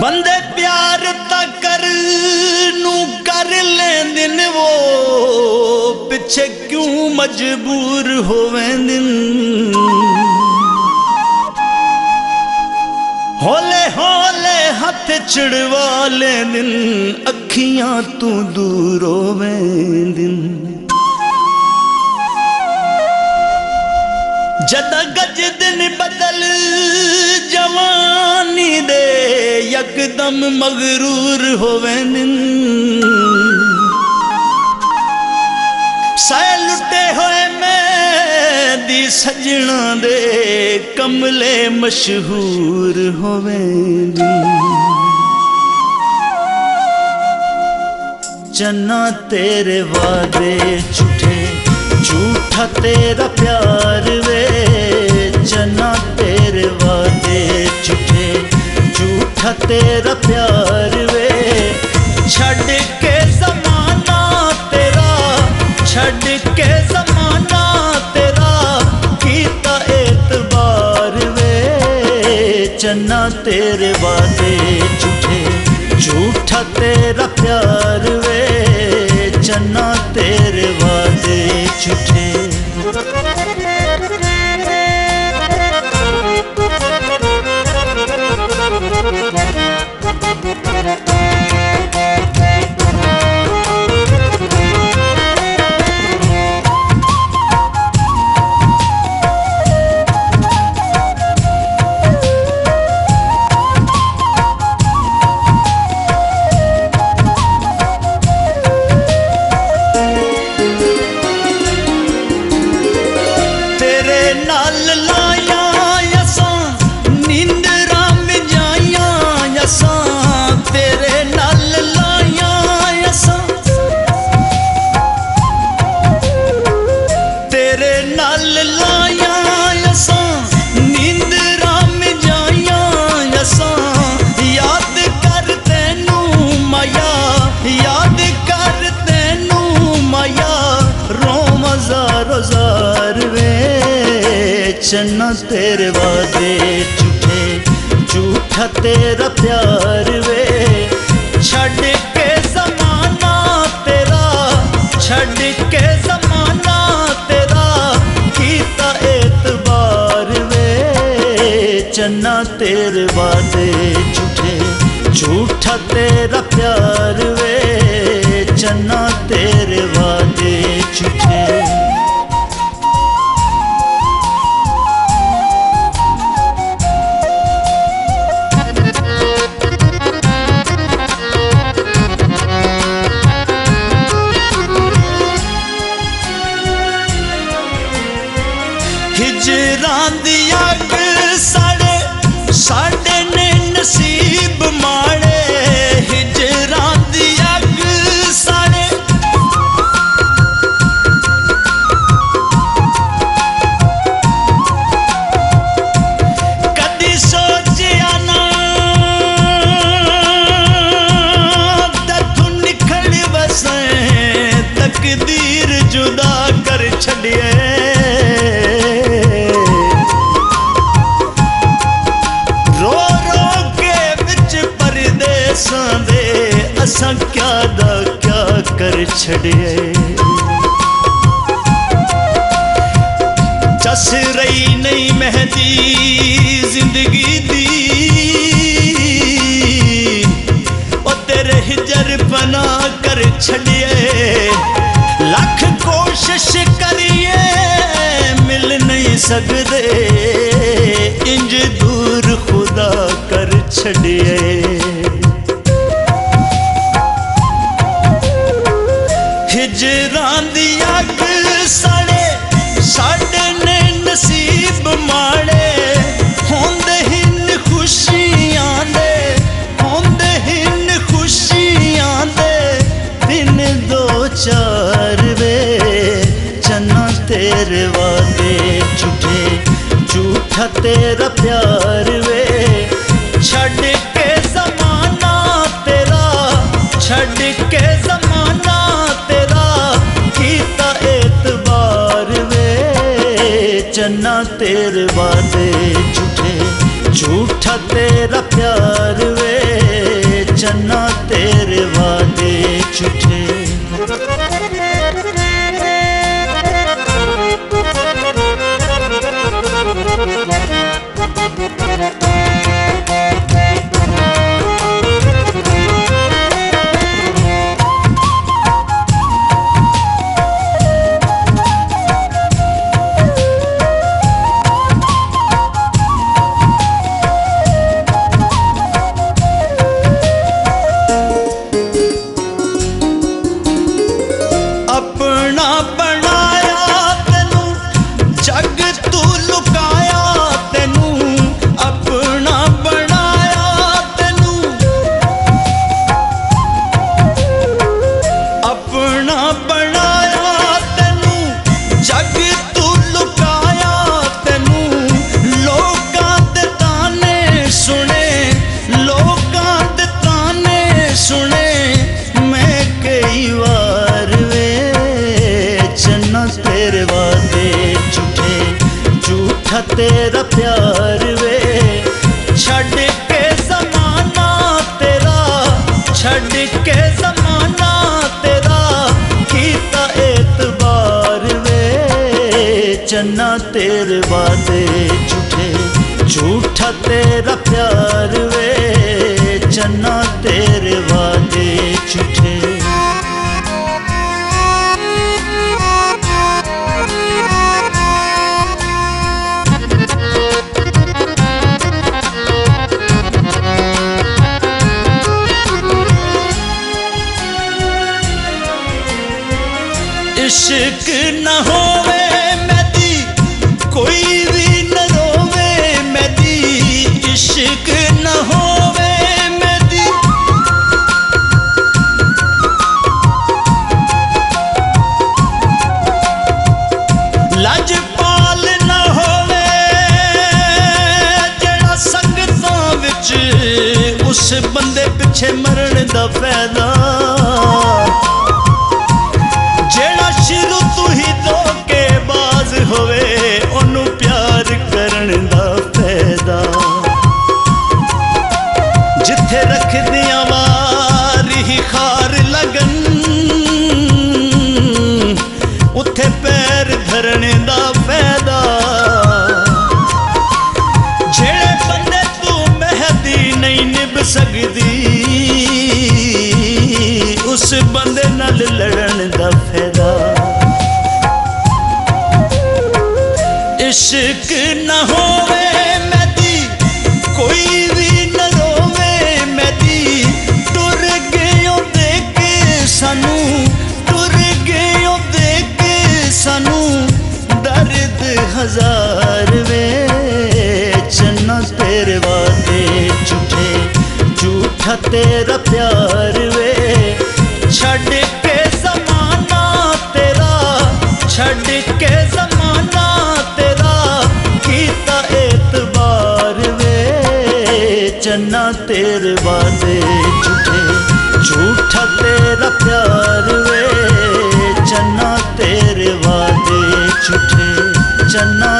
ਬੰਦੇ ਪਿਆਰ ਤਾਂ ਕਰ ਨੂੰ ਕਰ ਲੈਂਦੇ ਨੇ ਉਹ। ਪਿੱਛੇ ਕਿਉਂ ਮਜਬੂਰ ਹੋਵੇਂਦੇ ਹੌਲੇ ਹੌਲੇ ਹੱਥ ਚੜਵਾ ਲੈਂਦੇ ਅੱਖੀਆਂ ਤੂੰ ਦੂਰ ਹੋਵੇਂਦੇ ਜਦ ਗੱਜ ਦਿਨ ਬਦਲ ਜਵਾਨੀ ਦੇ ਯਕਦਮ ਮਗਰੂਰ ਹੋਵਨ ਸੈ ਲੁੱਟੇ ਹੋਏ ਮੈਂ ਦੀ ਸਜਣਾ ਦੇ ਕਮਲੇ ਮਸ਼ਹੂਰ ਹੋਵਨ ਚੰਨਾ ਤੇਰੇ ਵਾਦੇ ਝੂਠੇ, ਝੂਠਾ ਤੇਰਾ ਪਿਆਰ ਵੇ। जना तेरे वादे झूठे, झूठा तेरा प्यार वे। छड़ के जमाना तेरा, छड़ के जमाना तेरा कीता एतबार वे। जना तेरे वादे झूठे, झूठा तेरा प्यार वे। जना तेरे वादे झूठे। रोम हज़ार हज़ार वे चन्ना तेरे वादे झूठे, झूठा तेरा प्यार वे। छड़ के जमाना तेरा, छड़ के जमाना तेरा कीता एतबार वे चन्ना तेरे वादे झूठे, झूठा you असां दे असां क्या दा क्या कर छॾिए चस रही नहीं महदी ज़िंदगी दी तेरे हिजर बना कर छड़िए। लख कोशिश करिए, मिल नहीं सकते इंज दूर खुदा कर छड़िए। ਹਿਜਰਾਂ ਦੀ ਅੱਗ ਸਾੜੇ ਸਾਡੇ ਨੇ ਨਸੀਬ ਮਾੜੇ ਹੁੰਦੇ ਹਿੰਨ ਖੁਸ਼ੀਆਂ ਦੇ ਹੁੰਦੇ ਹਿੰਨ ਖੁਸ਼ੀਆਂ ਦੇ ਦਿਨ ਦੋ ਚਾਰ ਵੇ ਚੰਨਾ ਤੇਰੇ ਵਾਦੇ ਝੂਠੇ ਝੂਠਾ ਤੇਰਾ ਪਿਆਰ ਵੇ ਛੱਡ ਕੇ ਜ਼ਮਾਨਾ ਤੇਰਾ ਛੱਡ ਕੇ चन्ना तेरे वादे झूठे झूठा तेरा प्यार वे चन्ना तेरे वादे झूठे। तेरा प्यार वे। छड़ के जमाना तेरा, छड़ के जमाना तेरा किता एतबार वे। चन्ना तेरे वादे झूठे, झूठा तेरा ਪਿੱਛੇ ਮਰਨ ਦਾ ਫਾਇਦਾ ਜਿਹੜਾ ਸ਼ੁਰੂ ਤੋਂ ਹੀ ਧੋਖੇਬਾਜ਼ ਹੋਵੇ ਉਹਨੂੰ ਪਿਆਰ ਕਰਨ ਦਾ ਫਾਇਦਾ ਜਿੱਥੇ ਰੱਖਦੀਆਂ ਵਾਰੀ ਖਾਰ ਲਗਨ ਉੱਥੇ ਪੈਰ ਧਰਨ ਦਾ ਫਾਇਦਾ ਜਿਹੜੇ ਬੰਦੇ ਤੂੰ ਮਹਿਦੀ ਨਹੀਂ ਨਿਭ ਸਕਦੀ तेरे वादे झूठे झूठा तेरा प्यार वे चन्ना तेरे वादे झूठे चन्ना